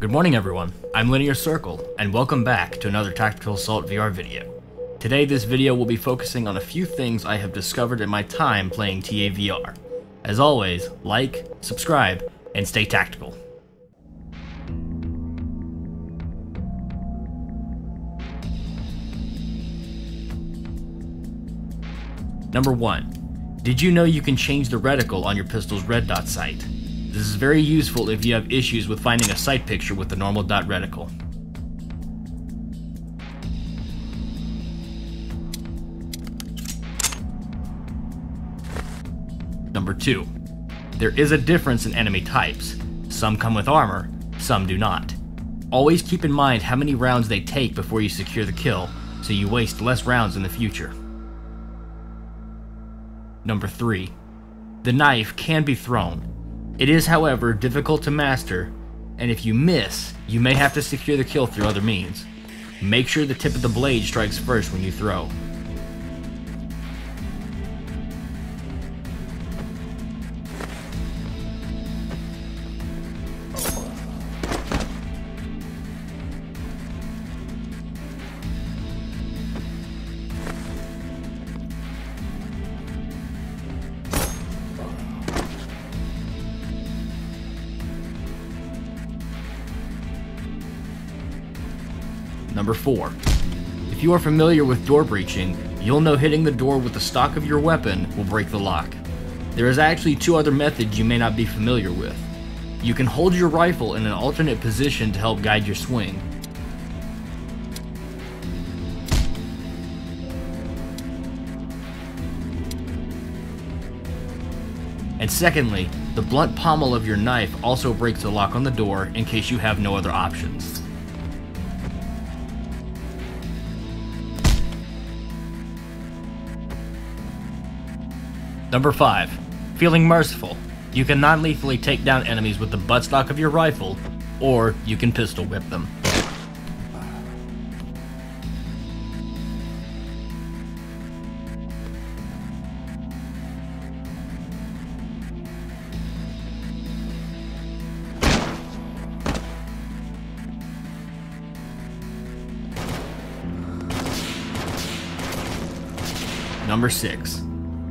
Good morning everyone, I'm Linear Circle, and welcome back to another Tactical Assault VR video. Today this video will be focusing on a few things I have discovered in my time playing TAVR. As always, like, subscribe, and stay tactical. Number 1. Did you know you can change the reticle on your pistol's red dot sight? This is very useful if you have issues with finding a sight picture with the normal dot reticle. Number 2. There is a difference in enemy types. Some come with armor, some do not. Always keep in mind how many rounds they take before you secure the kill, so you waste less rounds in the future. Number 3. The knife can be thrown, it is, however, difficult to master, and if you miss, you may have to secure the kill through other means. Make sure the tip of the blade strikes first when you throw. Number 4. If you are familiar with door breaching, you'll know hitting the door with the stock of your weapon will break the lock. There is actually two other methods you may not be familiar with. You can hold your rifle in an alternate position to help guide your swing. And secondly, the blunt pommel of your knife also breaks the lock on the door in case you have no other options. Number 5. Feeling merciful. You can non-lethally take down enemies with the buttstock of your rifle, or you can pistol whip them. Number 6.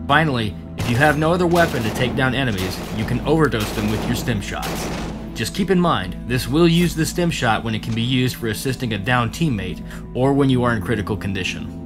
Finally, if you have no other weapon to take down enemies, you can overdose them with your stim shots. Just keep in mind, this will use the stim shot when it can be used for assisting a down teammate, or when you are in critical condition.